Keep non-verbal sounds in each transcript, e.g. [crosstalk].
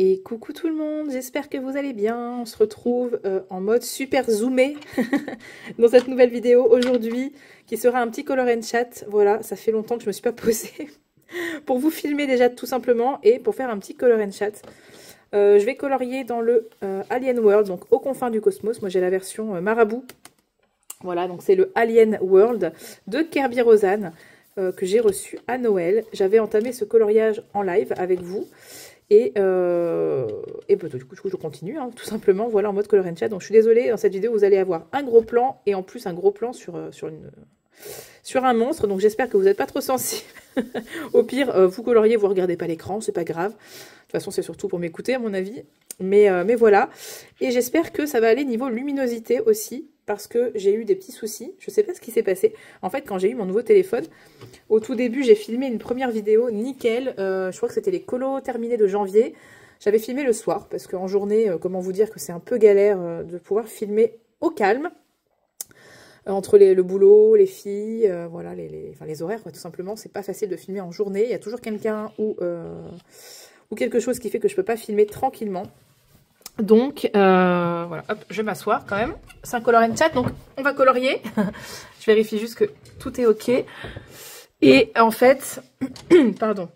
Et coucou tout le monde, j'espère que vous allez bien. On se retrouve euh, en mode super zoomé [laughs] dans cette nouvelle vidéo aujourd'hui qui sera un petit color and chat. Voilà, ça fait longtemps que je ne me suis pas posée [laughs] pour vous filmer déjà tout simplement et pour faire un petit color and chat. Euh, je vais colorier dans le euh, Alien World, donc aux confins du cosmos. Moi j'ai la version marabout. Voilà, donc c'est le Alien World de Kirby Rosanne que j'ai reçu à Noël. J'avais entamé ce coloriage en live avec vous. Et, euh, bah, du, coup, je continue, hein, tout simplement, voilà, en mode color and chat. Donc je suis désolée, dans cette vidéo, vous allez avoir un gros plan, et en plus un gros plan sur, euh, sur, une, sur un monstre. Donc j'espère que vous n'êtes pas trop sensible. [laughs] Au pire, euh, vous coloriez, vous regardez pas l'écran, c'est pas grave. De toute façon, c'est surtout pour m'écouter, à mon avis. Mais, mais voilà. Et j'espère que ça va aller niveau luminosité aussi parce que j'ai eu des petits soucis. Je ne sais pas ce qui s'est passé. En fait, quand j'ai eu mon nouveau téléphone, au tout début, j'ai filmé une première vidéo nickel. Euh, je crois que c'était les colos terminés de janvier. J'avais filmé le soir parce qu'en journée, euh, comment vous dire que c'est un peu galère euh, de pouvoir filmer au calme. entre le boulot, les filles, voilà, les, horaires, tout simplement. C'est pas facile de filmer en journée. Il y a toujours quelqu'un ou, ou quelque chose qui fait que je peux pas filmer tranquillement. Donc, euh, voilà, hop, je vais quand même. C'est un color and chat, donc on va colorier. [laughs] je vérifie juste que tout est OK. Et en fait, [clears throat] pardon.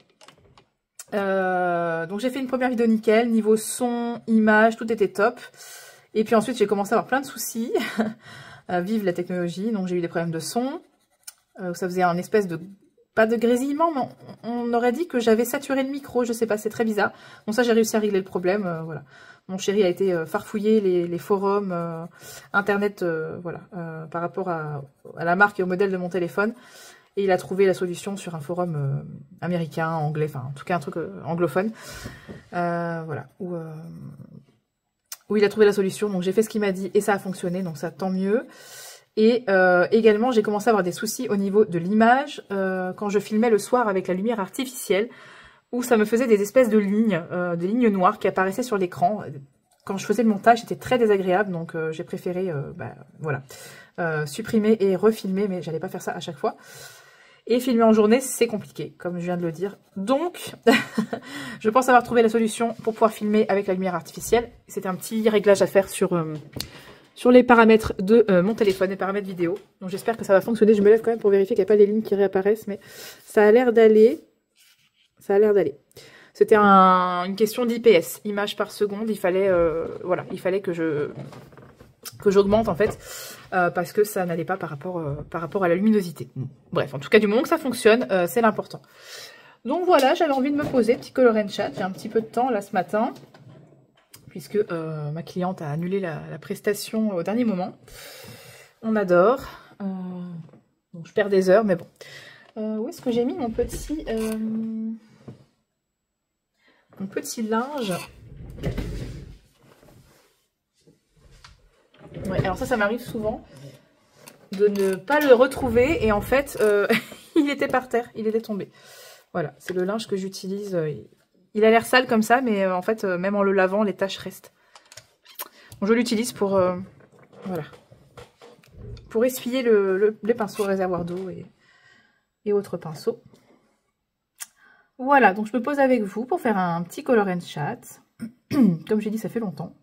Euh, donc j'ai fait une première vidéo nickel, niveau son, image, tout était top. Et puis ensuite j'ai commencé à avoir plein de soucis. [laughs] vive la technologie, donc j'ai eu des problèmes de son. Euh, ça faisait un espèce de pas de grésillement, mais on, aurait dit que j'avais saturé le micro, je sais pas, c'est très bizarre. Bon ça j'ai réussi à régler le problème, euh, voilà. Mon chéri a été euh, farfouiller les, forums, euh, internet, voilà, par rapport à, la marque et au modèle de mon téléphone. Et il a trouvé la solution sur un forum américain, anglais, enfin en tout cas un truc anglophone. voilà, où il a trouvé la solution. Donc j'ai fait ce qu'il m'a dit et ça a fonctionné, donc ça tant mieux. Et euh, également, j'ai commencé à avoir des soucis au niveau de l'image euh, quand je filmais le soir avec la lumière artificielle, où ça me faisait des espèces de lignes, euh, des lignes noires qui apparaissaient sur l'écran. Quand je faisais le montage, c'était très désagréable, donc j'ai préféré bah, voilà, supprimer et refilmer, mais j'allais pas faire ça à chaque fois. Et filmer en journée, c'est compliqué, comme je viens de le dire. Donc, [laughs] je pense avoir trouvé la solution pour pouvoir filmer avec la lumière artificielle. C'était un petit réglage à faire sur sur les paramètres de euh, mon téléphone, les paramètres vidéo. Donc j'espère que ça va fonctionner. Je me lève quand même pour vérifier qu'il n'y a pas les lignes qui réapparaissent, mais ça a l'air d'aller. Ça a l'air d'aller. C'était une question d'IPS, image par seconde. Il fallait, euh, voilà, il fallait que je que j'augmente en fait, euh, parce que ça n'allait pas par rapport, par rapport à la luminosité. Bref, en tout cas, du moment que ça fonctionne, c'est l'important. Donc voilà, j'avais envie de me poser, petit color and chat. J'ai un petit peu de temps là ce matin puisque euh, ma cliente a annulé la, prestation au dernier moment. On adore. Euh, je perds des heures, mais bon. Euh, où est-ce que j'ai mis mon petit, mon petit linge? Alors ça, ça m'arrive souvent de ne pas le retrouver et en fait, [laughs] il était par terre, il était tombé. Voilà, c'est le linge que j'utilise. Il a l'air sale comme ça, mais euh, en fait, euh, même en le lavant, les taches restent. je l'utilise pour, euh, voilà, pour essuyer le, les pinceaux réservoir d'eau et, et autres pinceaux. Voilà, donc je me pose avec vous pour faire un petit color and chat. [clears throat] Comme j'ai dit, ça fait longtemps.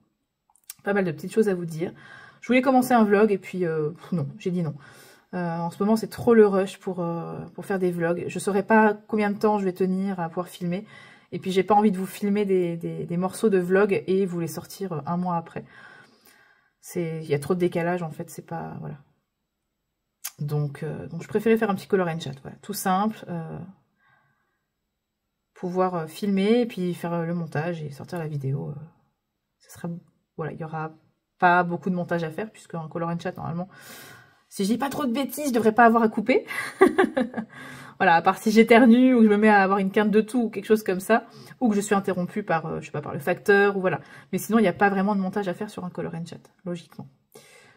Pas mal de petites choses à vous dire. Je voulais commencer un vlog et puis non, j'ai dit non. en ce moment, c'est trop le rush pour, pour faire des vlogs. Je ne saurais pas combien de temps je vais tenir à pouvoir filmer. Et puis j'ai pas envie de vous filmer des, morceaux de vlog et vous les sortir un mois après. Il y a trop de décalage en fait, c'est pas... Voilà. Donc, euh, donc je préférais faire un petit color and chat, voilà, tout simple. Euh, pouvoir euh, filmer et puis faire le montage et sortir la vidéo. ce sera, voilà, il n'y aura pas beaucoup de montage à faire puisque un color and chat normalement, si je dis pas trop de bêtises, je devrais pas avoir à couper. [laughs] Voilà, à part si j'éternue ou je me mets à avoir une quinte de tout ou quelque chose comme ça, ou que je suis interrompue par, euh, je sais pas, par le facteur, ou voilà. Mais sinon, il n'y a pas vraiment de montage à faire sur un color and chat, logiquement.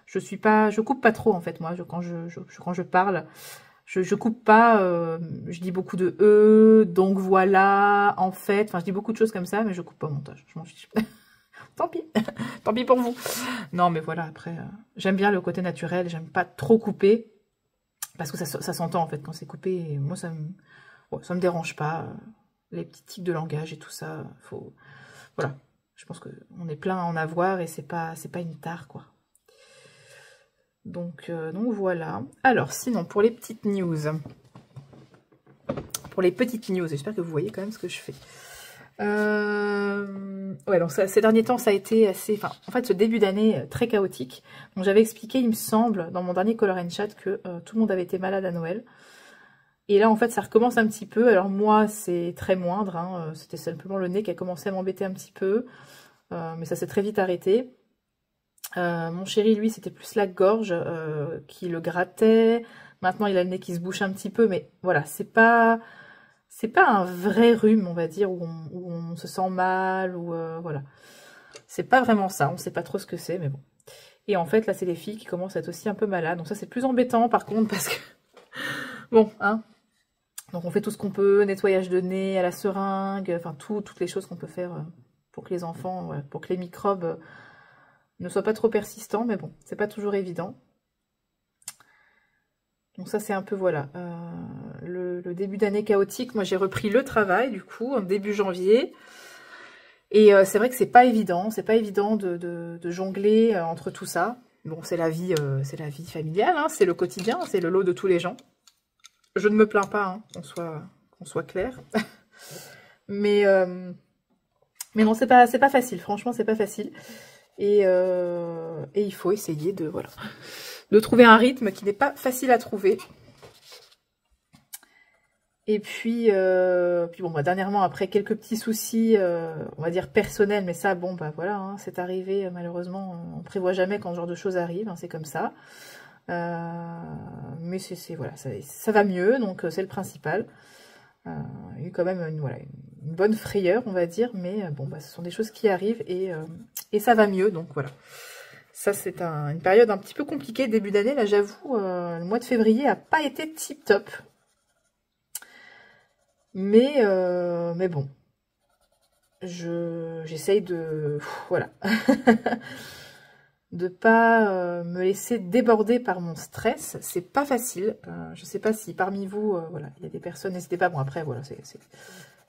Je suis pas, je coupe pas trop en fait, moi, quand, je, quand je parle. Je, je coupe pas, euh, je dis beaucoup de E, donc voilà, en fait, enfin je dis beaucoup de choses comme ça, mais je coupe pas au montage, je m'en fiche. [laughs] Tant pis, [laughs] tant pis pour vous. Non, mais voilà, après, euh, j'aime bien le côté naturel, j'aime pas trop couper, parce que ça, s'entend en fait quand c'est coupé. moi, ça me, me dérange pas. Les petits types de langage et tout ça, faut, voilà, je pense qu'on est plein à en avoir et c'est pas, pas une tare, quoi. Donc, euh, donc voilà. Alors, sinon, pour les petites news. Pour les petites news, j'espère que vous voyez quand même ce que je fais. Euh, ouais, donc ces derniers temps, ça a été assez... Enfin, en fait, ce début d'année euh, très chaotique. Donc, j'avais expliqué, il me semble, dans mon dernier Color and Chat, que tout le monde avait été malade à Noël. Et là, en fait, ça recommence un petit peu. Alors moi, c'est très moindre. Hein. C'était simplement le nez qui a commencé à m'embêter un petit peu. mais ça s'est très vite arrêté. Euh, mon chéri, lui, c'était plus la gorge euh, qui le grattait. Maintenant, il a le nez qui se bouche un petit peu, mais voilà, c'est pas c'est pas un vrai rhume, on va dire, où on, se sent mal, ou euh, voilà. C'est pas vraiment ça, on sait pas trop ce que c'est, mais bon. Et en fait, là, c'est les filles qui commencent à être aussi un peu malades. Donc ça, c'est plus embêtant, par contre, parce que... [laughs] bon, hein. Donc on fait tout ce qu'on peut, nettoyage de nez à la seringue, enfin, toutes les choses qu'on peut faire pour que les enfants, pour que les microbes ne soit pas trop persistant, mais bon, c'est pas toujours évident. Donc ça, c'est un peu, voilà, euh, le, début d'année chaotique. Moi, j'ai repris le travail, du coup, début janvier. Et euh, c'est vrai que c'est pas évident, c'est pas évident de, jongler euh, entre tout ça. Bon, c'est la vie c'est la vie familiale, hein, c'est le quotidien, c'est le lot de tous les gens. Je ne me plains pas, hein, qu'on soit, soit clair. [laughs] mais, mais non, c'est pas, pas facile, franchement, c'est pas facile. Euh, et, il faut essayer de, voilà, de trouver un rythme qui n'est pas facile à trouver. Et puis, euh, puis bon, bah, dernièrement, après quelques petits soucis, euh, on va dire personnels, mais ça, bon, bah voilà, hein, c'est arrivé, malheureusement, on prévoit jamais quand ce genre de choses arrive, hein, c'est comme ça. mais c'est, voilà, ça, va mieux, donc c'est le principal. il y a eu quand même une, voilà, une bonne frayeur, on va dire, mais bon, bah, ce sont des choses qui arrivent et et ça va mieux, donc voilà. Ça, c'est une période un petit peu compliquée, début d'année. Là, j'avoue, euh, le mois de février n'a pas été tip-top. Mais, euh, mais bon, j'essaye de... Voilà. [laughs] de pas euh, me laisser déborder par mon stress. C'est pas facile. je sais pas si parmi vous, voilà, il y a des personnes, n'hésitez pas. Bon, après, voilà, c'est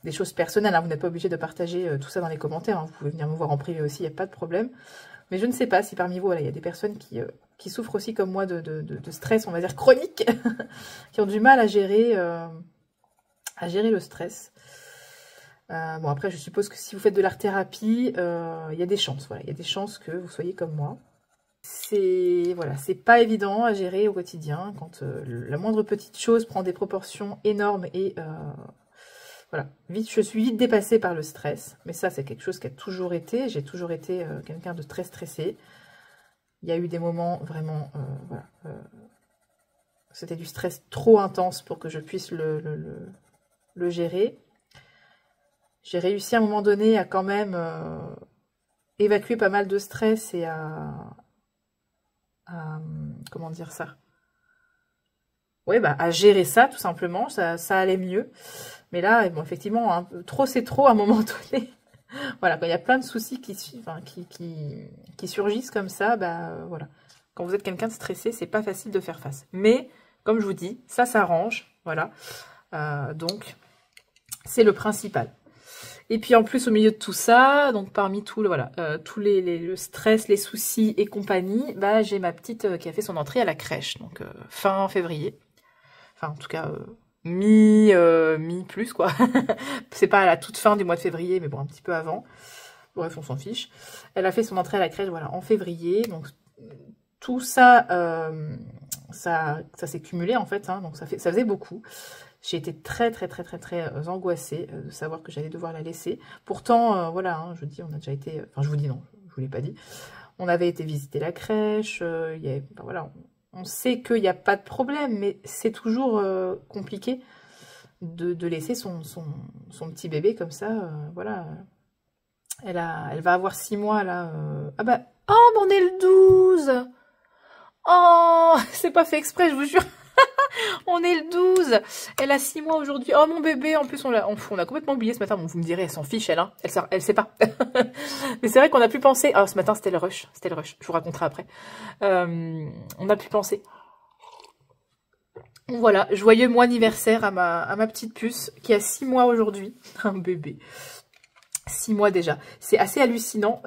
des choses personnelles. Hein. Vous n'êtes pas obligé de partager euh, tout ça dans les commentaires. Hein. Vous pouvez venir me voir en privé aussi, il n'y a pas de problème. Mais je ne sais pas si parmi vous, il y a des personnes qui, euh, souffrent aussi comme moi de, stress, on va dire chronique, [laughs] qui ont du mal à gérer, euh, à gérer le stress. bon, après, je suppose que si vous faites de l'art-thérapie, il y a des chances. Voilà, il y a des chances que vous soyez comme moi. C'est voilà, c'est pas évident à gérer au quotidien quand la moindre petite chose prend des proportions énormes et voilà, vite, je suis vite dépassée par le stress. Mais ça, c'est quelque chose qui a toujours été. J'ai toujours été euh, quelqu'un de très stressé. Il y a eu des moments vraiment... Euh, euh, C'était du stress trop intense pour que je puisse le, gérer. J'ai réussi à un moment donné à quand même évacuer pas mal de stress et à... comment dire ça? Oui, bah, à gérer ça, tout simplement. Ça, ça allait mieux. Mais là, bon, effectivement, trop c'est trop à un moment [laughs] donné. voilà, quand il y a plein de soucis qui, qui, surgissent comme ça, bah voilà. Quand vous êtes quelqu'un de stressé, c'est pas facile de faire face. Mais, comme je vous dis, ça s'arrange, voilà. Euh, donc, c'est le principal. Et puis en plus, au milieu de tout ça, donc parmi tout, voilà, euh, tous les, le stress, les soucis et compagnie, bah, j'ai ma petite euh, qui a fait son entrée à la crèche, donc fin février. Enfin, en tout cas, mi, euh, mi plus quoi. [laughs] c'est pas à la toute fin du mois de février, mais bon, un petit peu avant. Bref, on s'en fiche. Elle a fait son entrée à la crèche, voilà, en février. Donc tout ça, euh, ça, ça s'est cumulé en fait. Hein, donc fait, ça faisait beaucoup. J'ai été très très très très très euh, angoissée de savoir que j'allais devoir la laisser. Pourtant, voilà, hein, je vous dis, on a déjà été. Enfin, je vous dis non, je vous l'ai pas dit. On avait été visiter la crèche. y voilà, on sait qu'il n'y a pas de problème, mais c'est toujours euh, compliqué de, laisser son, petit bébé comme ça. Euh, voilà. Elle, a, elle va avoir six mois, là. Euh. Ah bah, oh, mais on est le 12 Oh, [laughs] c'est pas fait exprès, je vous jure on est le 12. Elle a 6 mois aujourd'hui. Oh, mon bébé. En plus, on a, on, a complètement oublié ce matin. Vous me direz, elle s'en fiche, elle. Hein. Elle, elle sait pas. [laughs] Mais c'est vrai qu'on a pu penser... Oh, ce matin, c'était le rush. C'était le rush. Je vous raconterai après. Euh, on a pu penser... Voilà, joyeux mois anniversaire à ma, petite puce qui a 6 mois aujourd'hui. [laughs] Un bébé. Six mois déjà. C'est assez hallucinant.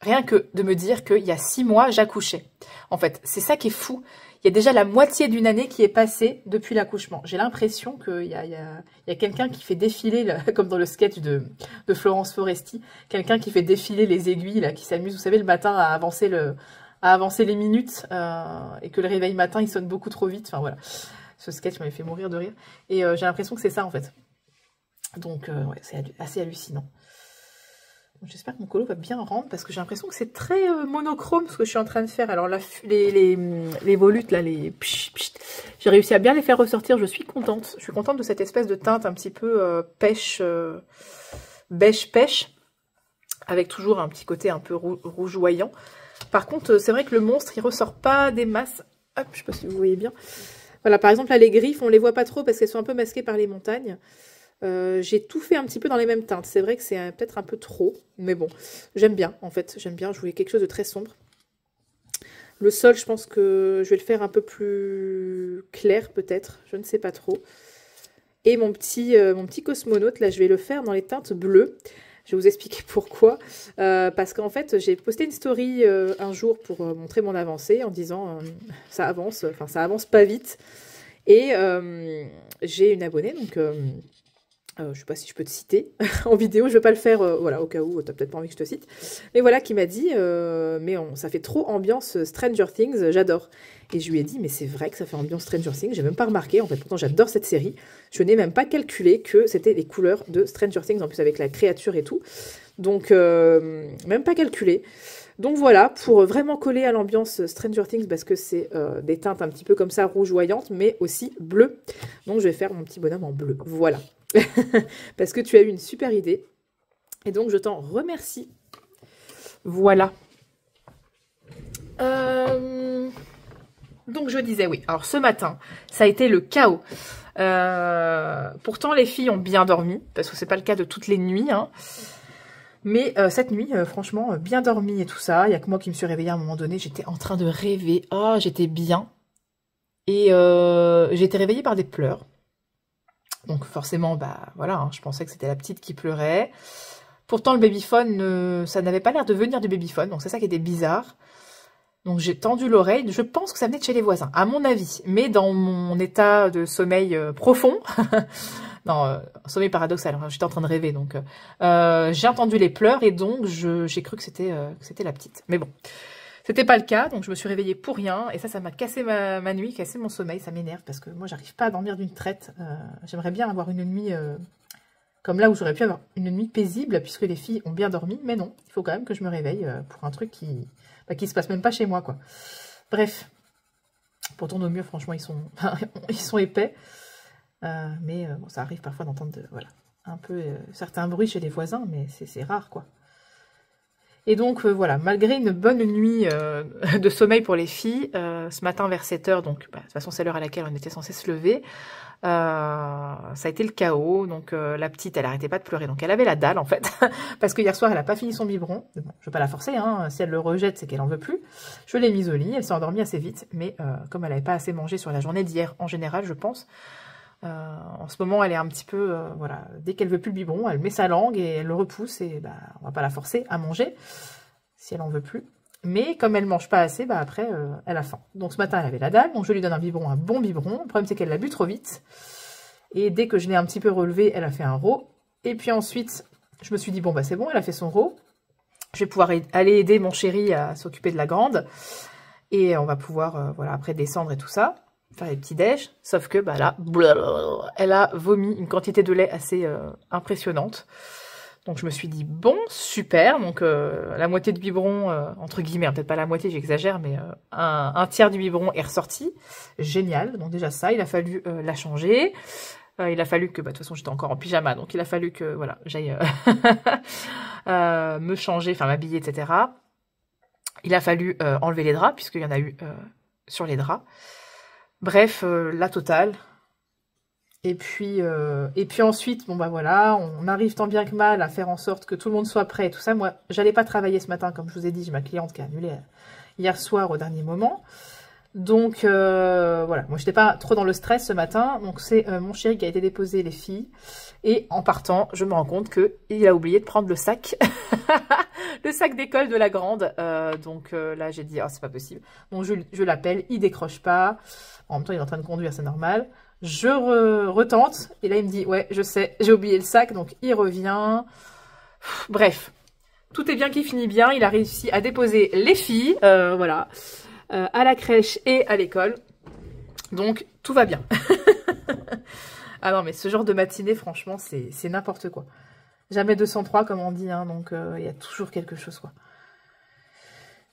rien que de me dire qu'il y a six mois, j'accouchais. En fait, c'est ça qui est fou il y a déjà la moitié d'une année qui est passée depuis l'accouchement. J'ai l'impression qu'il y a, quelqu'un qui fait défiler, [laughs] comme dans le sketch de, Florence Foresti, quelqu'un qui fait défiler les aiguilles, là, qui s'amuse, vous savez, le matin à avancer, les minutes, euh, et que le réveil matin, il sonne beaucoup trop vite. Enfin voilà, ce sketch m'avait fait mourir de rire. Et euh, j'ai l'impression que c'est ça, en fait. Donc, euh, c'est assez hallucinant. J'espère que mon colo va bien rendre parce que j'ai l'impression que c'est très euh, monochrome ce que je suis en train de faire. Alors là, les, les, volutes, là, les j'ai réussi à bien les faire ressortir. Je suis contente. Je suis contente de cette espèce de teinte un petit peu euh, pêche, euh, beige pêche, avec toujours un petit côté un peu rougeoyant. Par contre, c'est vrai que le monstre, il ressort pas des masses. Hop, je sais pas si vous voyez bien. Voilà, par exemple, là, les griffes, on les voit pas trop parce qu'elles sont un peu masquées par les montagnes. Euh, j'ai tout fait un petit peu dans les mêmes teintes. C'est vrai que c'est peut-être un peu trop, mais bon, j'aime bien en fait. J'aime bien, je voulais quelque chose de très sombre. Le sol, je pense que je vais le faire un peu plus clair peut-être, je ne sais pas trop. Et mon petit, euh, mon petit cosmonaute, là, je vais le faire dans les teintes bleues. Je vais vous expliquer [laughs] pourquoi. Euh, parce qu'en fait, j'ai posté une story un jour pour montrer mon avancée en disant ça avance, enfin ça avance pas vite. Et j'ai une abonnée, donc euh, je ne sais pas si je peux te citer [laughs] en vidéo, je ne vais pas le faire, euh, voilà, au cas où, tu n'as peut-être pas envie que je te cite. Mais voilà, qui m'a dit, euh, mais ça fait trop ambiance Stranger Things, j'adore. Et je lui ai dit, mais c'est vrai que ça fait ambiance Stranger Things, j'ai même pas remarqué, en fait, pourtant j'adore cette série. Je n'ai même pas calculé que c'était les couleurs de Stranger Things, en plus avec la créature et tout. Donc, même pas calculé. Donc voilà, pour vraiment coller à l'ambiance Stranger Things, parce que c'est des teintes un petit peu comme ça, rougeoyantes, mais aussi bleues. Donc je vais faire mon petit bonhomme en bleu. Voilà. [laughs] parce que tu as eu une super idée. Et donc, je t'en remercie. Voilà. Euh, donc, je disais oui. Alors, ce matin, ça a été le chaos. Euh, pourtant, les filles ont bien dormi, parce que c'est pas le cas de toutes les nuits. Hein. Mais euh, cette nuit, franchement, bien dormi et tout ça. Il y a que moi qui me suis réveillée à un moment donné. J'étais en train de rêver. Oh, j'étais bien. Et j'ai été réveillée par des pleurs. Donc forcément, bah voilà, hein, je pensais que c'était la petite qui pleurait. Pourtant, le babyphone, ça n'avait pas l'air de venir du babyphone, donc c'est ça qui était bizarre. Donc j'ai tendu l'oreille, je pense que ça venait de chez les voisins, à mon avis. Mais dans mon état de sommeil euh, profond, [laughs] non, euh, sommeil paradoxal, hein, j'étais en train de rêver, donc euh, j'ai entendu les pleurs et donc j'ai cru que c'était c'était la petite. Mais bon, c'était pas le cas, donc je me suis réveillée pour rien. Et ça, ça m'a cassé ma, nuit, cassé mon sommeil. Ça m'énerve parce que moi, j'arrive pas à dormir d'une traite. Euh, j'aimerais bien avoir une nuit euh, comme là où j'aurais pu avoir une nuit paisible puisque les filles ont bien dormi. Mais non, il faut quand même que je me réveille euh, pour un truc qui, bah, qui se passe même pas chez moi, quoi. Bref. Pourtant, nos murs, franchement, ils sont, [laughs] ils sont épais. mais bon, ça arrive parfois d'entendre voilà, un peu certains bruits chez les voisins, mais c'est rare, quoi. Et donc euh, voilà, malgré une bonne nuit euh, [laughs] de sommeil pour les filles, euh, ce matin vers 7h, donc bah, de toute façon c'est l'heure à laquelle on était censé se lever, ça a été le chaos. Donc la petite, elle arrêtait pas de pleurer, donc elle avait la dalle en fait, [laughs] parce que hier soir elle a pas fini son biberon. Bon, je vais pas la forcer, hein. si elle le rejette c'est qu'elle en veut plus. Je l'ai mise au lit, elle s'est endormie assez vite, mais comme elle n'avait pas assez mangé sur la journée d'hier en général, je pense, en ce moment, elle est un petit peu, euh, voilà, dès qu'elle veut plus le biberon, elle met sa langue et elle le repousse et bah, on va pas la forcer à manger si elle en veut plus. Mais comme elle mange pas assez, bah après, euh, elle a faim. Donc ce matin, elle avait la dalle, donc je lui donne un biberon, un bon biberon. Le problème, c'est qu'elle l'a bu trop vite. Et dès que je l'ai un petit peu relevé, elle a fait un row. Et puis ensuite, je me suis dit, bon, bah c'est bon, elle a fait son row. Je vais pouvoir aller aider mon chéri à s'occuper de la grande. Et on va pouvoir, voilà, après descendre et tout ça faire les petits déj, sauf que bah là, elle a vomi une quantité de lait assez euh, impressionnante. Donc je me suis dit, bon, super, donc euh, la moitié de biberon, euh, entre guillemets, hein, peut-être pas la moitié, j'exagère, mais un, tiers du biberon est ressorti. Génial, donc déjà ça, il a fallu la changer. il a fallu que, bah, de toute façon j'étais encore en pyjama, donc il a fallu que voilà j'aille [laughs] me changer, enfin m'habiller, etc. Il a fallu enlever les draps, puisqu'il y en a eu sur les draps. Bref, euh, la totale. Et puis, euh, et puis ensuite, bon bah voilà, on arrive tant bien que mal à faire en sorte que tout le monde soit prêt et tout ça. Moi, j'allais pas travailler ce matin, comme je vous ai dit, j'ai ma cliente qui a annulé hier soir au dernier moment. Donc euh, voilà, moi j'étais pas trop dans le stress ce matin, donc c'est euh, mon chéri qui a été déposé les filles. Et en partant, je me rends compte que il a oublié de prendre le sac, [laughs] le sac d'école de la grande. Euh, donc là j'ai dit, oh c'est pas possible. Donc je, je l'appelle, il décroche pas. En même temps il est en train de conduire, c'est normal. Je retente, et là il me dit, ouais je sais, j'ai oublié le sac, donc il revient. Bref, tout est bien qui finit bien, il a réussi à déposer les filles, voilà. Euh, à la crèche et à l'école. Donc, tout va bien. [laughs] ah non, mais ce genre de matinée, franchement, c'est n'importe quoi. Jamais 203, comme on dit, hein, donc euh, il y a toujours quelque chose, quoi.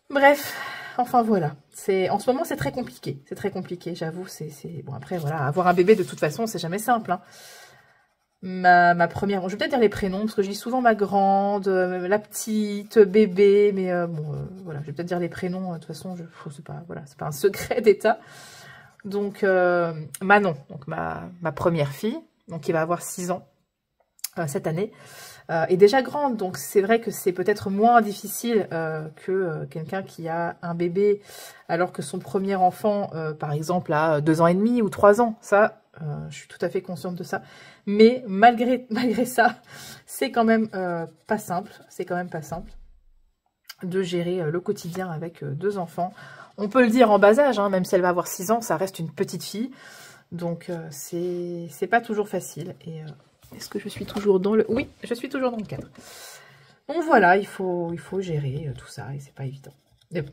Bref, enfin voilà. En ce moment, c'est très compliqué. C'est très compliqué, j'avoue. C'est Bon, après, voilà, avoir un bébé, de toute façon, c'est jamais simple. Hein ma, première, je vais peut-être dire les prénoms, parce que je dis souvent ma grande, euh, la petite, bébé, mais euh, bon, euh, voilà, je vais peut-être dire les prénoms, de toute façon, je c'est pas, voilà, c'est pas un secret [laughs] d'état. Donc, Manon, donc ma, première fille, donc qui va avoir 6 ans cette année, est déjà grande, donc c'est vrai que c'est peut-être moins difficile que quelqu'un qui a un bébé, alors que son premier enfant, par exemple, a 2 ans et demi ou 3 ans, ça, je suis tout à fait consciente de ça. Mais malgré, [laughs] malgré ça, c'est quand même euh, pas simple. C'est quand même pas simple de gérer euh, le quotidien avec euh, deux enfants. On peut le dire en bas âge, hein, même si elle va avoir 6 ans, ça reste une petite fille. Donc c'est pas toujours facile. Et est-ce que je suis toujours dans le... Oui, je suis toujours dans le cadre. Donc voilà, il faut, il faut gérer tout ça et c'est pas évident. Mais bon.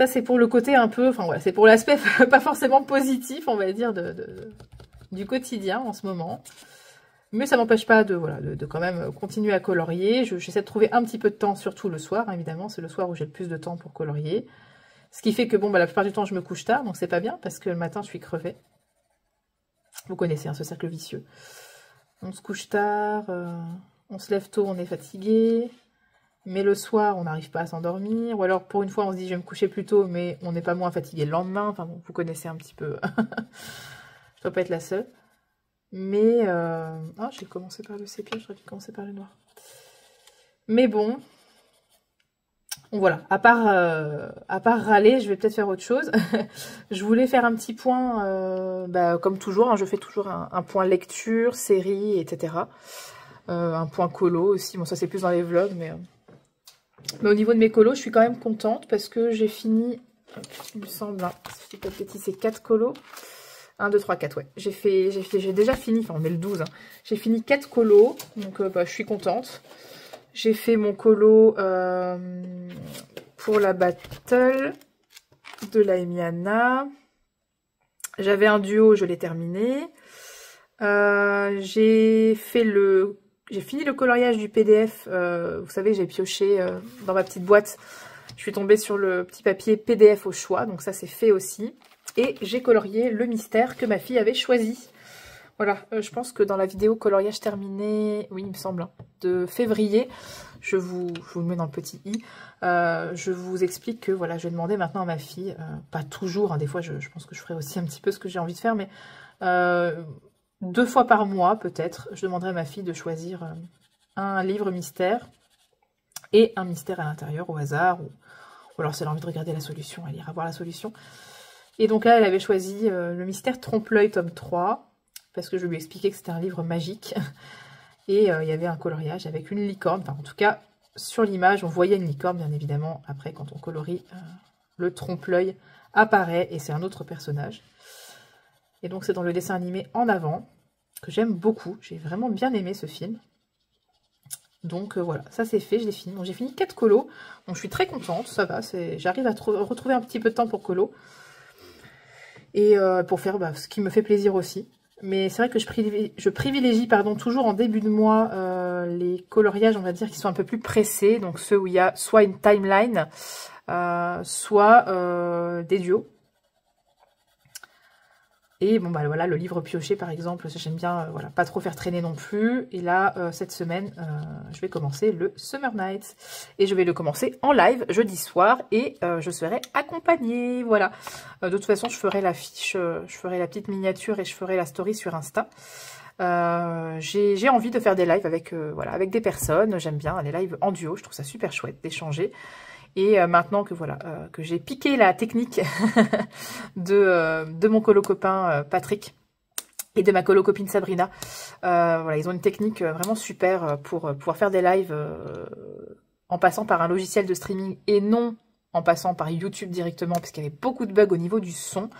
Ça, c'est pour le côté un peu, enfin voilà, c'est pour l'aspect [laughs] pas forcément positif, on va dire, du quotidien en ce moment. Mais ça m'empêche pas de, de, quand même continuer à colorier. J'essaie de trouver un petit peu de temps, surtout le soir, hein, évidemment. C'est le soir où j'ai le plus de temps pour colorier. Ce qui fait que, bon, bah, la plupart du temps, je me couche tard, donc c'est pas bien, parce que le matin, je suis crevée. Vous connaissez hein, ce cercle vicieux. On se couche tard, euh, on se lève tôt, on est fatigué. Mais le soir, on n'arrive pas à s'endormir. Ou alors, pour une fois, on se dit, je vais me coucher plus tôt, mais on n'est pas moins fatigué le lendemain. Enfin, bon, vous connaissez un petit peu [laughs] Je dois pas être la seule. Mais... Euh... Oh, j'ai commencé par le sépia, j'aurais dû commencer par le noir. Mais bon. Voilà, à part, euh, à part râler, je vais peut-être faire autre chose. [laughs] je voulais faire un petit point, euh, bah, comme toujours, hein, je fais toujours un, point lecture, série, etc. Euh, un point colo aussi, bon ça c'est plus dans les vlogs, mais... Mais au niveau de mes colos, je suis quand même contente parce que j'ai fini, il me semble, hein, si je pas petit, c'est 4 colos. 1, 2, 3, 4, ouais. J'ai déjà fini, enfin on est le 12, hein. j'ai fini 4 colos, donc euh, bah, je suis contente. J'ai fait mon colo euh, pour la battle de la Emiana. J'avais un duo, je l'ai terminé. Euh, j'ai fait le... J'ai fini le coloriage du PDF. vous savez, j'ai pioché dans ma petite boîte. Je suis tombée sur le petit papier PDF au choix, donc ça c'est fait aussi. Et j'ai colorié le mystère que ma fille avait choisi. Voilà, euh, je pense que dans la vidéo coloriage terminé, oui il me semble, hein, de février, je vous, vous le mets dans le petit i, euh, je vous explique que voilà, je vais demander maintenant à ma fille, euh, pas toujours, hein, des fois je, pense que je ferai aussi un petit peu ce que j'ai envie de faire, mais deux fois par mois peut-être, je demanderai à ma fille de choisir un livre mystère et un mystère à l'intérieur au hasard, ou, alors si elle a envie de regarder la solution, elle ira voir la solution. Et donc là, elle avait choisi euh, Le Mystère Trompe-l'œil, tome 3, parce que je lui ai expliqué que c'était un livre magique. [laughs] Et euh, il y avait un coloriage avec une licorne. Enfin, en tout cas, sur l'image, on voyait une licorne, bien évidemment. Après, quand on colorie, euh, le trompe-l'œil apparaît et c'est un autre personnage. Et donc, c'est dans le dessin animé En avant, que j'aime beaucoup. J'ai vraiment bien aimé ce film. Donc voilà, ça c'est fait, je l'ai fini. j'ai fini 4 colos, donc je suis très contente, ça va, j'arrive à retrouver un petit peu de temps pour colo et euh, pour faire bah, ce qui me fait plaisir aussi. Mais c'est vrai que je privilégie, pardon, toujours en début de mois euh, les coloriages, on va dire, qui sont un peu plus pressés. Donc ceux où il y a soit une timeline, euh, soit des duos. Et bon, bah voilà, le livre pioché, par exemple, j'aime bien, euh, voilà, pas trop faire traîner non plus. Et là, euh, cette semaine, euh, je vais commencer le Summer Nights. Et je vais le commencer en live, jeudi soir, et je serai accompagnée, voilà. de toute façon, je ferai la fiche, je ferai la petite miniature et je ferai la story sur Insta. J'ai envie de faire des lives avec, voilà, avec des personnes, j'aime bien les lives en duo, je trouve ça super chouette d'échanger. Et maintenant que voilà, que j'ai piqué la technique [laughs] de, de mon colo copain Patrick, et de ma colo copine Sabrina. voilà, ils ont une technique vraiment super pour pouvoir faire des lives en passant par un logiciel de streaming et non en passant par YouTube directement, parce qu'il y avait beaucoup de bugs au niveau du son.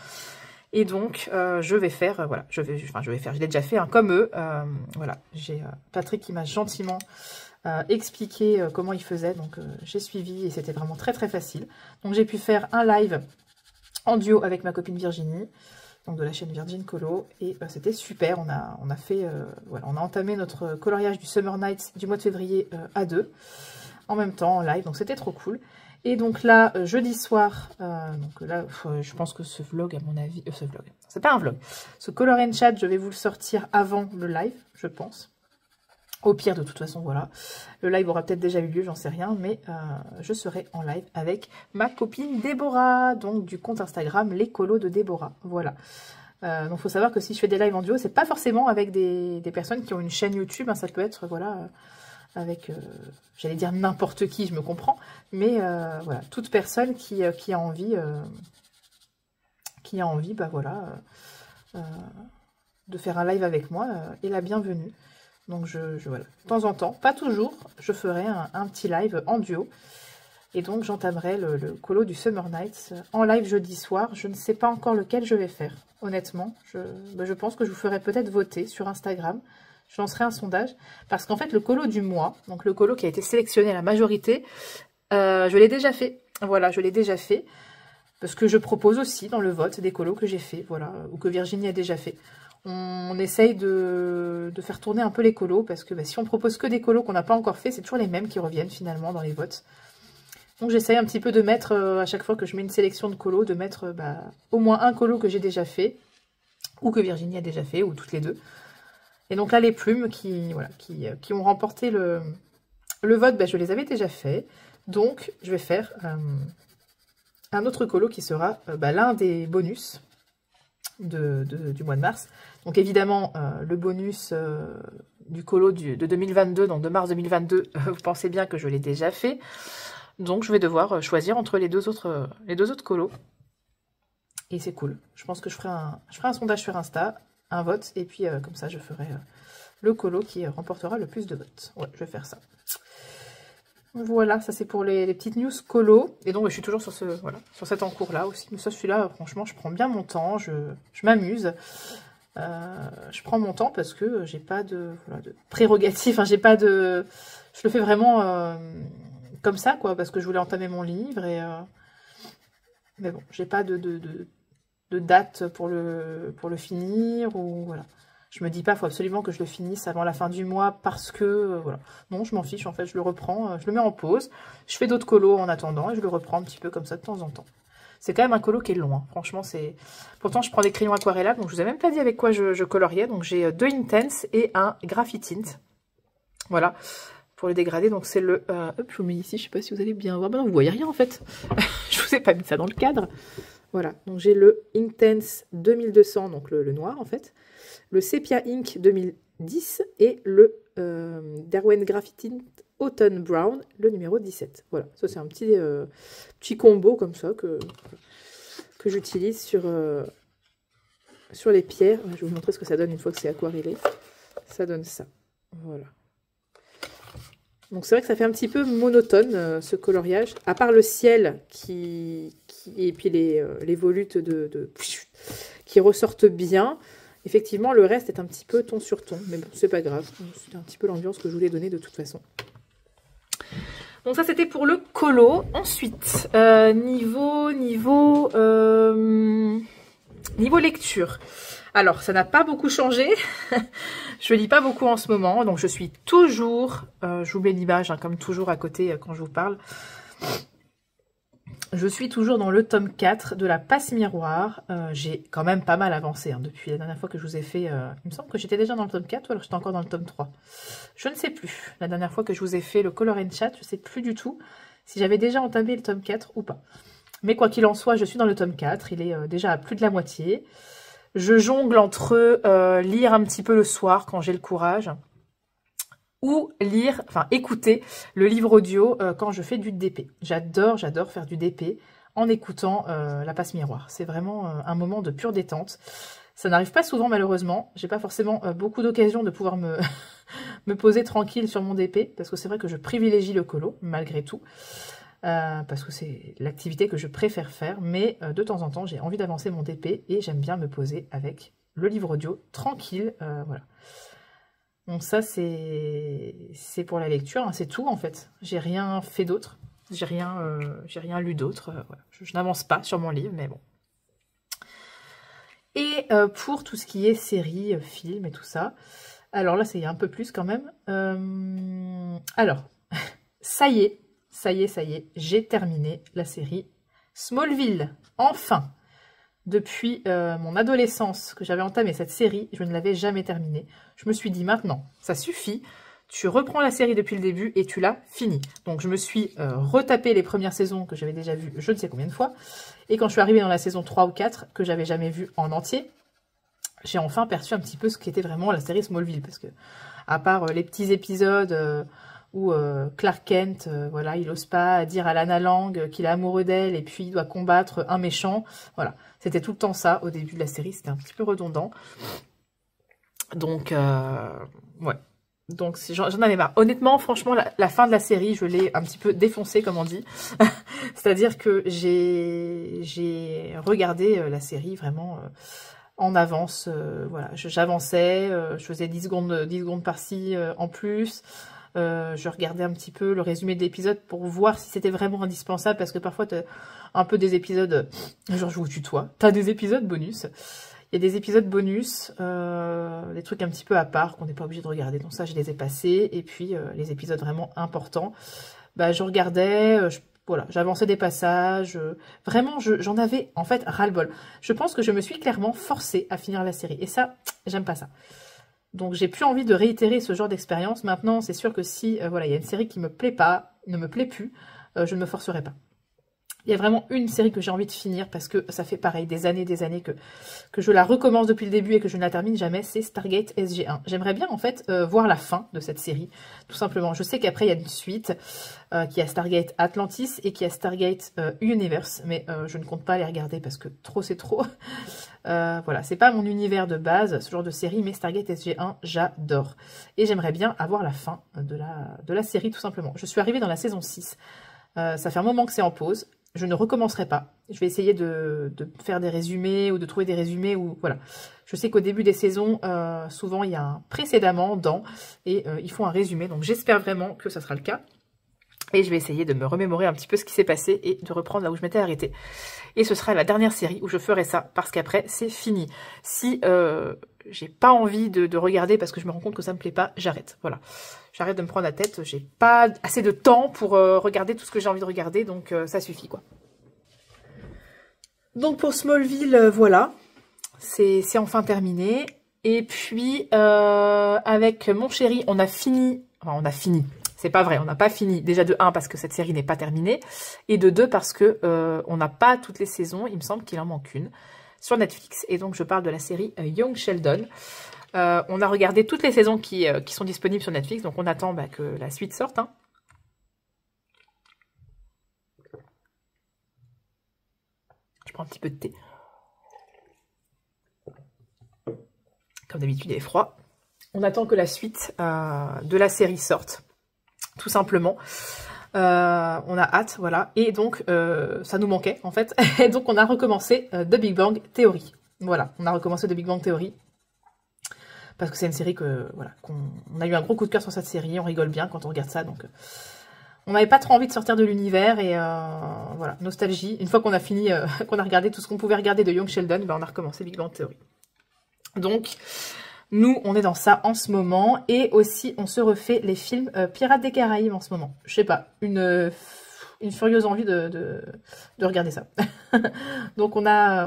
Et donc, euh, je vais faire, euh, voilà, je vais, enfin, je vais faire, je l'ai déjà fait, hein, comme eux. Euh, voilà, j'ai Patrick qui m'a gentiment expliqué comment il faisait, donc j'ai suivi et c'était vraiment très très facile. Donc, j'ai pu faire un live en duo avec ma copine Virginie, donc de la chaîne Virgin Colo, et c'était super. On a, on a fait, voilà, on a entamé notre coloriage du Summer Nights du mois de février à deux, en même temps en live, donc c'était trop cool. Et donc là, euh, jeudi soir, euh, donc là, je pense que ce vlog, à mon avis, euh, ce vlog, c'est pas un vlog. Ce color chat, je vais vous le sortir avant le live, je pense. Au pire, de toute façon, voilà. Le live aura peut-être déjà eu lieu, j'en sais rien, mais je serai en live avec ma copine Déborah, donc du compte Instagram Les Colos de Déborah. Voilà. donc, il faut savoir que si je fais des lives en duo, c'est pas forcément avec des, personnes qui ont une chaîne YouTube, hein, ça peut être, voilà avec, euh, j'allais dire n'importe qui, je me comprends, mais euh, voilà, toute personne qui, euh, qui a envie, qui a envie, bah voilà, de faire un live avec moi est la bienvenue. Donc je, voilà, de temps en temps, pas toujours, je ferai un, petit live en duo. Et donc j'entamerai le, colo du Summer Nights en live jeudi soir. Je ne sais pas encore lequel je vais faire, honnêtement. Je, bah, je pense que je vous ferai peut-être voter sur Instagram je lancerai un sondage, parce qu'en fait, le colo du mois, donc le colo qui a été sélectionné à la majorité, euh, je l'ai déjà fait. Voilà, je l'ai déjà fait, parce que je propose aussi dans le vote des colos que j'ai fait, voilà, ou que Virginie a déjà fait. On, essaye de, faire tourner un peu les colos, parce que bah, si on propose que des colos qu'on n'a pas encore fait, c'est toujours les mêmes qui reviennent finalement dans les votes. Donc j'essaye un petit peu de mettre, euh, à chaque fois que je mets une sélection de colos, de mettre bah, au moins un colo que j'ai déjà fait, ou que Virginie a déjà fait, ou toutes les deux. Et donc là, les plumes qui, euh, ont remporté le, vote, ben, je les avais déjà fait. Donc, je vais faire euh, un autre colo qui sera euh, l'un des bonus du mois de mars. Donc, évidemment, le bonus du colo de 2022, donc de mars 2022, vous pensez bien que je l'ai déjà fait. Donc, je vais devoir choisir entre les deux autres, les colos. Et c'est cool. Je pense que je ferai, un, sondage sur Insta un vote. Et puis, euh, comme ça, je ferai euh, le colo qui remportera le plus de votes. Ouais, je vais faire ça. Voilà, ça c'est pour les, petites news colo. Et donc, je suis toujours sur, ce, voilà, sur cet encours-là aussi. Mais ça, celui-là, franchement, je prends bien mon temps. Je, m'amuse. Euh, je prends mon temps parce que j'ai pas de, voilà, prérogative. J'ai pas de... Je le fais vraiment comme ça, quoi. Parce que je voulais entamer mon livre. et Mais bon, j'ai pas de, date pour le, finir, voilà. Je me dis pas, faut absolument que je le finisse avant la fin du mois parce que, euh, voilà. Non, je m'en fiche, en fait, je le reprends, euh, je le mets en pause, je fais d'autres colos en attendant et je le reprends un petit peu comme ça de temps en temps. C'est quand même un colo qui est long, hein. franchement, c'est... Pourtant, je prends des crayons aquarellables, donc je vous ai même pas dit avec quoi je, coloriais, donc j'ai euh, deux Intense et un Graphitint. Voilà, pour le dégrader, donc c'est le... hop, je vous mets ici, je sais pas si vous allez bien voir, ben non, vous voyez rien en fait. [laughs] je vous ai pas mis ça dans le cadre. Voilà, donc j'ai le Intense 2200, donc le, noir en fait, le Sepia Ink 2010 et le euh, Darwin Graffiti Autumn Brown, le numéro 17. Voilà, ça c'est un petit, euh, petit combo comme ça que, j'utilise sur, euh, sur les pierres. Je vais vous montrer ce que ça donne une fois que c'est aquarellé. Ça donne ça. Voilà. Donc c'est vrai que ça fait un petit peu monotone ce coloriage, à part le ciel qui, et puis les, euh, volutes qui ressortent bien. Effectivement, le reste est un petit peu ton sur ton, mais bon, c'est pas grave. C'est un petit peu l'ambiance que je voulais donner de toute façon. Donc ça, c'était pour le colo. Ensuite, euh, niveau, niveau, euh, niveau lecture. Alors, ça n'a pas beaucoup changé. [laughs] je lis pas beaucoup en ce moment, donc je suis toujours, vous mets l'image, hein, comme toujours à côté quand je vous parle. Je suis toujours dans le tome 4 de la passe miroir. Euh, j'ai quand même pas mal avancé hein, depuis la dernière fois que je vous ai fait... Euh, il me semble que j'étais déjà dans le tome 4 ou alors j'étais encore dans le tome 3. Je ne sais plus. La dernière fois que je vous ai fait le Color and Chat, je ne sais plus du tout si j'avais déjà entamé le tome 4 ou pas. Mais quoi qu'il en soit, je suis dans le tome 4. Il est euh, déjà à plus de la moitié. Je jongle entre lire un petit peu le soir quand j'ai le courage ou lire, enfin écouter le livre audio euh, quand je fais du DP. J'adore, j'adore faire du DP en écoutant euh, la passe miroir. C'est vraiment euh, un moment de pure détente. Ça n'arrive pas souvent malheureusement. J'ai pas forcément beaucoup d'occasions de pouvoir me, [laughs] me poser tranquille sur mon DP parce que c'est vrai que je privilégie le colo malgré tout. parce que c'est l'activité que je préfère faire, mais de temps en temps j'ai envie d'avancer mon DP et j'aime bien me poser avec le livre audio tranquille, voilà. Donc ça, c'est pour la lecture, hein, c'est tout en fait. J'ai rien fait d'autre, j'ai rien, euh, rien lu d'autre. Euh, je, n'avance pas sur mon livre, mais bon. Et euh, pour tout ce qui est séries, films et tout ça, alors là, c'est un peu plus quand même. alors, [laughs] ça y est, ça y est, ça y est, j'ai terminé la série Smallville, enfin depuis euh, mon adolescence que j'avais entamé cette série, je ne l'avais jamais terminée. Je me suis dit maintenant, ça suffit, tu reprends la série depuis le début et tu l'as finie. Donc je me suis euh, retapé les premières saisons que j'avais déjà vues je ne sais combien de fois. Et quand je suis arrivée dans la saison 3 ou 4, que j'avais jamais vue en entier, j'ai enfin perçu un petit peu ce qu'était vraiment la série Smallville. Parce que, à part euh, les petits épisodes où Clark Kent, voilà, il n'ose pas dire à Lana Lang qu'il est amoureux d'elle et puis il doit combattre un méchant. Voilà, c'était tout le temps ça au début de la série, c'était un petit peu redondant. Donc, euh, ouais. Donc j'en avais marre. Honnêtement, franchement, la, fin de la série, je l'ai un petit peu défoncée, comme on dit. [laughs] C'est-à-dire que j'ai regardé euh, la série vraiment euh, en avance. voilà, j'avançais, je faisais 10 secondes, 10 secondes par-ci en plus. Je regardais un petit peu le résumé de l'épisode pour voir si c'était vraiment indispensable, parce que parfois, un peu des épisodes, genre je vous tutoie, t'as des épisodes bonus. Il y a des épisodes bonus, euh, des trucs un petit peu à part qu'on n'est pas obligé de regarder. Donc ça, je les ai passés. Et puis, euh, les épisodes vraiment importants, bah, je regardais, euh, voilà, j'avançais des passages. vraiment, j'en avais, en fait, ras-le-bol. Je pense que je me suis clairement forcée à finir la série. Et ça, j'aime pas ça. Donc, j'ai plus envie de réitérer ce genre d'expérience. Maintenant, c'est sûr que si, voilà, il y a une série qui me plaît pas, ne me plaît plus, je ne me forcerai pas. Il y a vraiment une série que j'ai envie de finir parce que ça fait pareil, des années, des années que, je la recommence depuis le début et que je ne la termine jamais, c'est Stargate SG1. J'aimerais bien en fait euh, voir la fin de cette série, tout simplement. Je sais qu'après il y a une suite euh, qui a Stargate Atlantis et qui a Stargate euh, Universe, mais je ne compte pas les regarder parce que trop c'est trop. [laughs] voilà, c'est pas mon univers de base, ce genre de série, mais Stargate SG1, j'adore. Et j'aimerais bien avoir la fin de la, de la série tout simplement. Je suis arrivée dans la saison 6. ça fait un moment que c'est en pause je ne recommencerai pas. Je vais essayer de, faire des résumés ou de trouver des résumés. ou voilà. Je sais qu'au début des saisons, euh, souvent il y a un précédemment dans et euh, ils font un résumé. Donc j'espère vraiment que ça sera le cas. Et je vais essayer de me remémorer un petit peu ce qui s'est passé et de reprendre là où je m'étais arrêtée. Et ce sera la dernière série où je ferai ça parce qu'après c'est fini. Si euh, j'ai pas envie de, regarder parce que je me rends compte que ça me plaît pas, j'arrête. Voilà. J'arrête de me prendre la tête, j'ai pas assez de temps pour euh, regarder tout ce que j'ai envie de regarder, donc euh, ça suffit quoi. Donc pour Smallville, euh, voilà, c'est enfin terminé. Et puis avec mon chéri, on a fini, enfin on a fini, c'est pas vrai, on n'a pas fini. Déjà de 1 parce que cette série n'est pas terminée, et de 2 parce que on n'a pas toutes les saisons, il me semble qu'il en manque une sur Netflix. Et donc je parle de la série Young Sheldon. Euh, on a regardé toutes les saisons qui, euh, sont disponibles sur Netflix, donc on attend bah, que la suite sorte. Hein. Je prends un petit peu de thé. Comme d'habitude, il est froid. On attend que la suite euh, de la série sorte, tout simplement. on a hâte, voilà. Et donc, ça nous manquait, en fait. [laughs] Et donc, on a recommencé The Big Bang Theory. Voilà, on a recommencé The Big Bang Theory parce que c'est une série que voilà qu'on a eu un gros coup de cœur sur cette série, on rigole bien quand on regarde ça, donc euh, on n'avait pas trop envie de sortir de l'univers et euh, voilà, nostalgie. Une fois qu'on a fini, euh, [laughs] qu'on a regardé tout ce qu'on pouvait regarder de Young Sheldon, ben on a recommencé Big Bang Theory. Donc nous, on est dans ça en ce moment et aussi on se refait les films Pirates des Caraïbes en ce moment. Je sais pas, une une furieuse envie de, de, regarder ça. [laughs] Donc on a,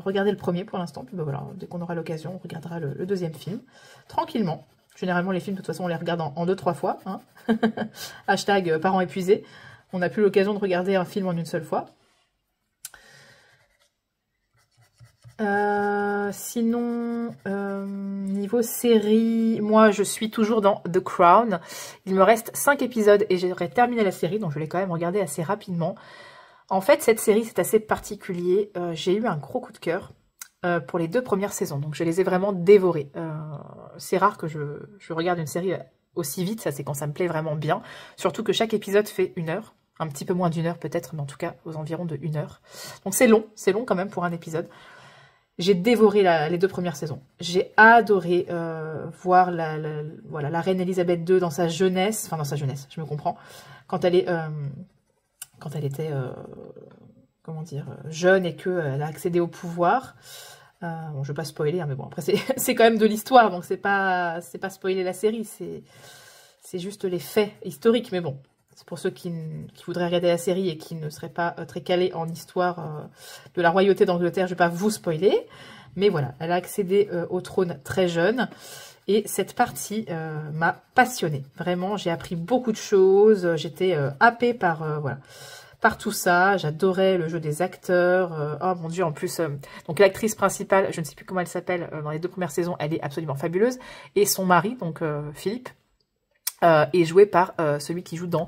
regardé le premier pour l'instant, puis bah voilà, dès qu'on aura l'occasion, on regardera le, deuxième film, tranquillement. Généralement les films, de toute façon, on les regarde en, deux, trois fois. Hein. [laughs] Hashtag euh, parents épuisés. On n'a plus l'occasion de regarder un film en une seule fois. Euh, sinon, euh, niveau série, moi je suis toujours dans The Crown. Il me reste 5 épisodes et j'aurais terminé la série, donc je l'ai quand même regardé assez rapidement. En fait, cette série, c'est assez particulier. Euh, j'ai eu un gros coup de cœur pour les deux premières saisons, donc je les ai vraiment dévorées. c'est rare que je, je, regarde une série aussi vite, ça c'est quand ça me plaît vraiment bien. Surtout que chaque épisode fait une heure, un petit peu moins d'une heure peut-être, mais en tout cas aux environs de une heure. Donc c'est long, c'est long quand même pour un épisode. J'ai dévoré les deux premières saisons. J'ai adoré euh, voir la, voilà, la reine Elisabeth II dans sa jeunesse, enfin dans sa jeunesse, je me comprends, quand elle est, euh, quand elle était, euh, comment dire, jeune et qu'elle a accédé au pouvoir. bon, je vais pas spoiler, hein, mais bon, après c'est [laughs] quand même de l'histoire, donc c'est pas, pas spoiler la série, c'est juste les faits historiques, mais bon, pour ceux qui, voudraient regarder la série et qui ne seraient pas euh, très calés en histoire euh, de la royauté d'Angleterre. Je ne vais pas vous spoiler. Mais voilà, elle a accédé euh, au trône très jeune. Et cette partie m'a passionnée. Vraiment, j'ai appris beaucoup de choses. J'étais happée par, voilà, par tout ça. J'adorais le jeu des acteurs. oh mon Dieu, en plus, donc l'actrice principale, je ne sais plus comment elle s'appelle, dans les deux premières saisons, elle est absolument fabuleuse. Et son mari, donc Philippe, euh, est joué par euh, celui qui joue dans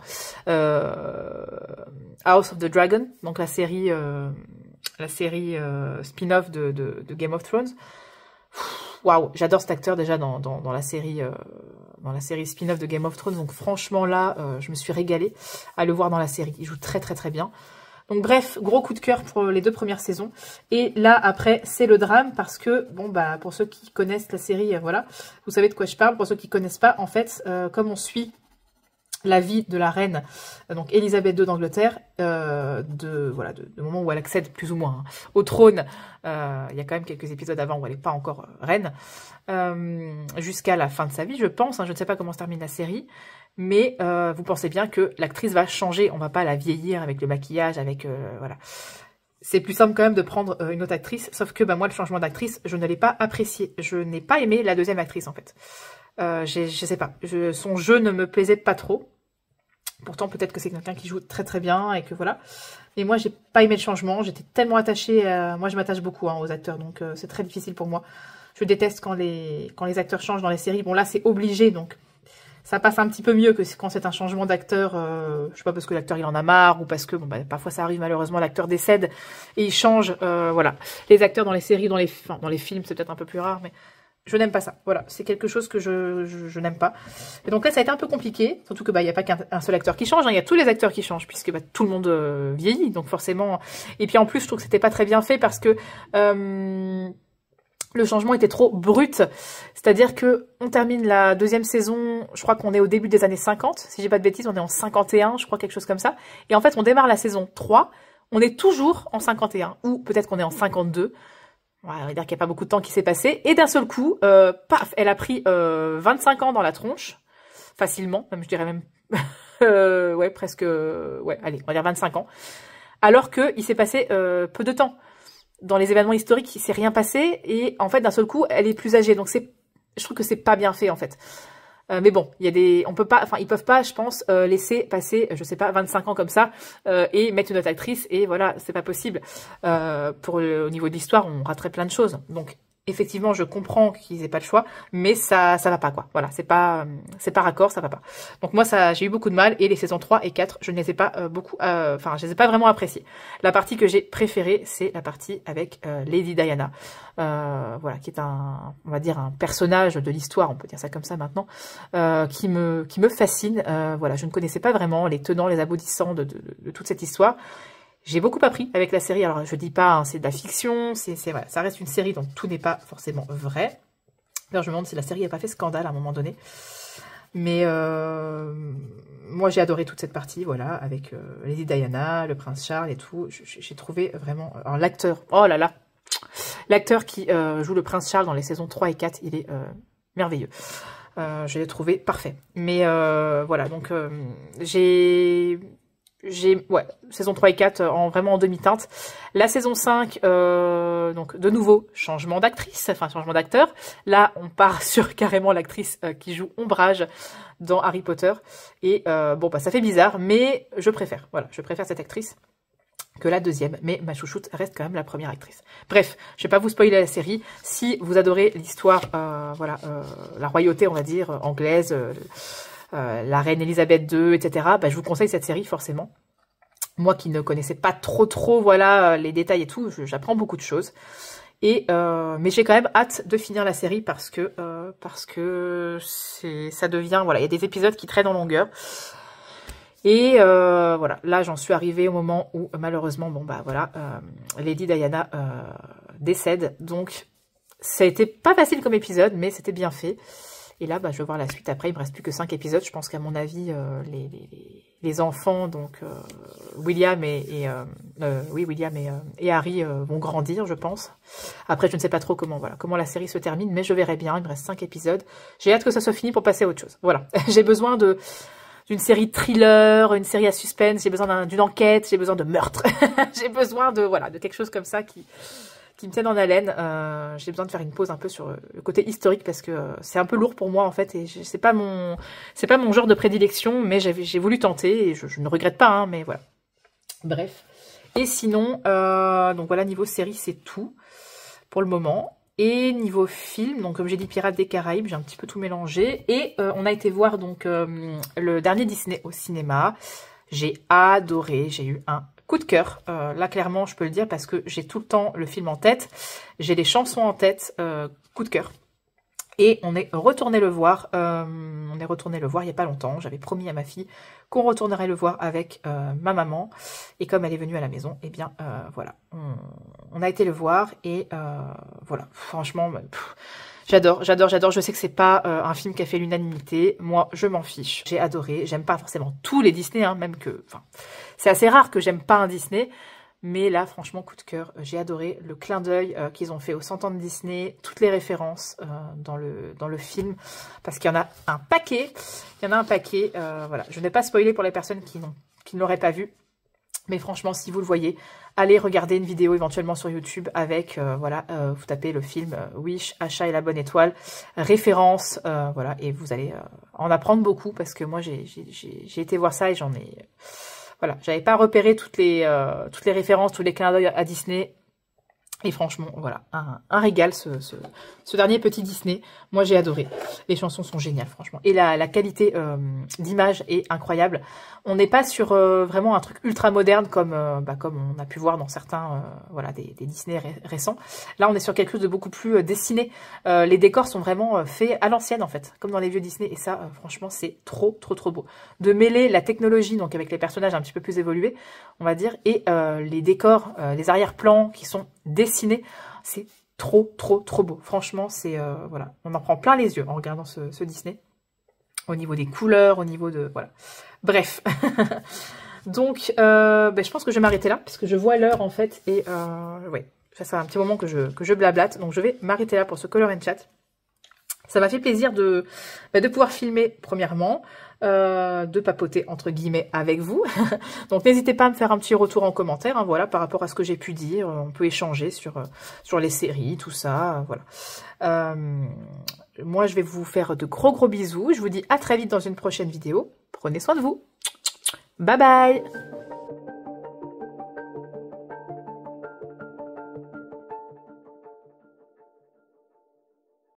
euh, House of the Dragon, donc la série, la série spin-off de, Game of Thrones. Waouh, j'adore cet acteur déjà dans, dans, la série dans la série spin-off de Game of Thrones. Donc franchement là, je me suis régalée à le voir dans la série. Il joue très très très bien. Donc bref, gros coup de cœur pour les deux premières saisons. Et là, après, c'est le drame parce que, bon, bah, pour ceux qui connaissent la série, euh, voilà, vous savez de quoi je parle. Pour ceux qui connaissent pas, en fait, euh, comme on suit la vie de la reine, euh, donc Elisabeth II d'Angleterre, de voilà, de, moment où elle accède plus ou moins hein, au trône. il y a quand même quelques épisodes avant où elle n'est pas encore reine, jusqu'à la fin de sa vie, je pense. Hein, je ne sais pas comment se termine la série, mais euh, vous pensez bien que l'actrice va changer, on va pas la vieillir avec le maquillage, avec euh, voilà. C'est plus simple quand même de prendre euh, une autre actrice, sauf que bah, moi le changement d'actrice, je ne l'ai pas apprécié. Je n'ai pas aimé la deuxième actrice en fait. je sais pas, son jeu ne me plaisait pas trop. Pourtant peut-être que c'est quelqu'un qui joue très très bien et que voilà. Mais moi j'ai pas aimé le changement, j'étais tellement attachée, moi je m'attache beaucoup hein, aux acteurs, donc c'est très difficile pour moi. Je déteste quand les, quand les acteurs changent dans les séries. Bon là c'est obligé, donc ça passe un petit peu mieux que quand c'est un changement d'acteur, euh, je sais pas, parce que l'acteur il en a marre, ou parce que, bon, bah, parfois ça arrive malheureusement, l'acteur décède, et il change, euh, voilà. Les acteurs dans les séries, dans les, enfin, dans les films, c'est peut-être un peu plus rare, mais je n'aime pas ça. Voilà, c'est quelque chose que je, je, n'aime pas. Et donc là, ça a été un peu compliqué, surtout que bah il y a pas qu'un seul acteur qui change, hein. il y a tous les acteurs qui changent puisque bah, tout le monde euh, vieillit, donc forcément. Et puis en plus, je trouve que c'était pas très bien fait parce que euh, le changement était trop brut. C'est-à-dire que on termine la deuxième saison, je crois qu'on est au début des années 50, si j'ai pas de bêtises, on est en 51, je crois quelque chose comme ça. Et en fait, on démarre la saison 3, on est toujours en 51, ou peut-être qu'on est en 52. on va dire qu'il n'y a pas beaucoup de temps qui s'est passé. Et d'un seul coup, euh, paf, elle a pris 25 euh, ans dans la tronche, facilement, même je dirais même, [laughs] euh, ouais, presque, ouais, allez, on va dire 25 ans. Alors qu'il s'est passé peu de temps dans les événements historiques, il s'est rien passé et en fait d'un seul coup, elle est plus âgée. Donc c'est, je trouve que c'est pas bien fait en fait. Euh, mais bon, il y a des, on peut pas, enfin ils peuvent pas, je pense, euh, laisser passer, je sais pas, 25 ans comme ça euh, et mettre une autre actrice et voilà, c'est pas possible. pour au niveau de l'histoire, on raterait plein de choses. Donc effectivement, je comprends qu'ils aient pas le choix, mais ça, ça va pas, quoi. Voilà, c'est pas, c'est pas raccord, ça va pas. Donc moi, ça, j'ai eu beaucoup de mal, et les saisons 3 et 4, je ne les ai pas euh, beaucoup, euh, enfin, je les ai pas vraiment appréciées. La partie que j'ai préférée, c'est la partie avec euh, Lady Diana, voilà, qui est un, on va dire, un personnage de l'histoire, on peut dire ça comme ça maintenant, qui me, qui me fascine. voilà, je ne connaissais pas vraiment les tenants, les aboutissants de, de, de toute cette histoire. J'ai beaucoup appris avec la série. Alors, je dis pas, hein, c'est de la fiction, c'est ça reste une série, donc tout n'est pas forcément vrai. Je me demande si la série n'a pas fait scandale à un moment donné. Mais euh, moi, j'ai adoré toute cette partie, voilà, avec euh, Lady Diana, le prince Charles et tout. J'ai trouvé vraiment... Alors, l'acteur, oh là là L'acteur qui euh, joue le prince Charles dans les saisons 3 et 4, il est merveilleux. je l'ai trouvé parfait. Mais voilà, donc j'ai j'ai saison 3 et 4 en vraiment en demi-teinte. La saison 5, euh, donc de nouveau, changement d'actrice, enfin changement d'acteur. Là, on part [laughs] sur carrément l'actrice euh, qui joue Ombrage dans Harry Potter. Et euh, bon, bah ça fait bizarre, mais je préfère. Voilà, je préfère cette actrice. que la deuxième, mais ma chouchoute reste quand même la première actrice. Bref, je vais pas vous spoiler la série. Si vous adorez l'histoire, euh, voilà, euh, la royauté, on va dire, anglaise, euh, la reine Elisabeth II, etc., bah, je vous conseille cette série forcément. Moi qui ne connaissais pas trop trop, voilà, les détails et tout, j'apprends beaucoup de choses. Et mais j'ai quand même hâte de finir la série parce que parce que c'est ça devient voilà il y a des épisodes qui traînent en longueur et euh, voilà, là j'en suis arrivée au moment où malheureusement, bon bah voilà, euh, Lady Diana euh, décède. Donc ça a été pas facile comme épisode, mais c'était bien fait. Et là, bah, je vais voir la suite après. Il me reste plus que 5 épisodes. Je pense qu'à mon avis, les, les, les, enfants, donc William et, et oui William et, et Harry vont grandir, je pense. Après, je ne sais pas trop comment voilà comment la série se termine, mais je verrai bien. Il me reste 5 épisodes. J'ai hâte que ça soit fini pour passer à autre chose. Voilà, [laughs] j'ai besoin de d'une série thriller, une série à suspense, j'ai besoin d'une enquête, j'ai besoin de meurtre. [laughs] j'ai besoin de voilà de quelque chose comme ça qui qui me tienne en haleine. Euh, j'ai besoin de faire une pause un peu sur le côté historique parce que euh, c'est un peu lourd pour moi en fait et c'est pas mon c'est pas mon genre de prédilection, mais j'ai voulu tenter et je, ne regrette pas, hein, mais voilà. Bref. Et sinon, euh, donc voilà niveau série c'est tout pour le moment. Et niveau film, donc comme j'ai dit Pirates des Caraïbes, j'ai un petit peu tout mélangé. Et on a été voir donc le dernier Disney au cinéma. J'ai adoré, j'ai eu un coup de cœur. Euh, là clairement je peux le dire parce que j'ai tout le temps le film en tête. J'ai les chansons en tête, coup de cœur. Et on est retourné le voir, on est retourné le voir il n'y a pas longtemps. J'avais promis à ma fille qu'on retournerait le voir avec euh, ma maman. Et comme elle est venue à la maison, eh bien euh, voilà, on, a été le voir et euh, voilà, franchement, bah, j'adore, j'adore, j'adore. Je sais que c'est pas un film qui a fait l'unanimité. Moi, je m'en fiche. J'ai adoré. J'aime pas forcément tous les Disney, hein, même que, enfin, c'est assez rare que j'aime pas un Disney. Mais là, franchement, coup de cœur. J'ai adoré le clin d'œil euh, qu'ils ont fait aux 100 ans de Disney, toutes les références euh, dans, le, dans le film, parce qu'il y en a un paquet. Il y en a un paquet. Euh, voilà, je n'ai pas spoilé pour les personnes qui, qui ne l'auraient pas vu. Mais franchement, si vous le voyez, allez regarder une vidéo éventuellement sur YouTube avec, voilà, vous tapez le film Wish, Achat et la bonne étoile, référence, voilà, et vous allez en apprendre beaucoup parce que moi, j'ai été voir ça et j'en ai voilà, j'avais pas repéré toutes les, euh, références, tous les clins d'œil à Disney. Et franchement, voilà, un, régal ce, dernier petit Disney. Moi, j'ai adoré. Les chansons sont géniales, franchement. Et la, qualité euh, d'image est incroyable. On n'est pas sur euh, vraiment un truc ultra moderne comme, euh, bah, comme on a pu voir dans certains voilà, des, des Disney récents. Là, on est sur quelque chose de beaucoup plus dessiné. les décors sont vraiment faits à l'ancienne, en fait, comme dans les vieux Disney. Et ça, franchement, c'est trop, trop, trop beau. De mêler la technologie, donc avec les personnages un petit peu plus évolués, on va dire, et les décors, les arrière-plans qui sont dessinés. C'est trop, trop, trop beau. Franchement, c'est euh, voilà, on en prend plein les yeux en regardant ce, Disney. Au niveau des couleurs, au niveau de... Voilà. Bref. [laughs] Donc, euh, ben, je pense que je vais m'arrêter là, parce que je vois l'heure, en fait, et euh, ouais, ça fait un petit moment que je, blablate. Donc, je vais m'arrêter là pour ce Color and Chat. Ça m'a fait plaisir de, ben, de pouvoir filmer, premièrement, euh, de papoter entre guillemets avec vous. [laughs] Donc n'hésitez pas à me faire un petit retour en commentaire, hein, voilà, par rapport à ce que j'ai pu dire. On peut échanger sur, euh, sur les séries, tout ça. Euh, moi, je vais vous faire de gros gros bisous. Je vous dis à très vite dans une prochaine vidéo. Prenez soin de vous. Bye bye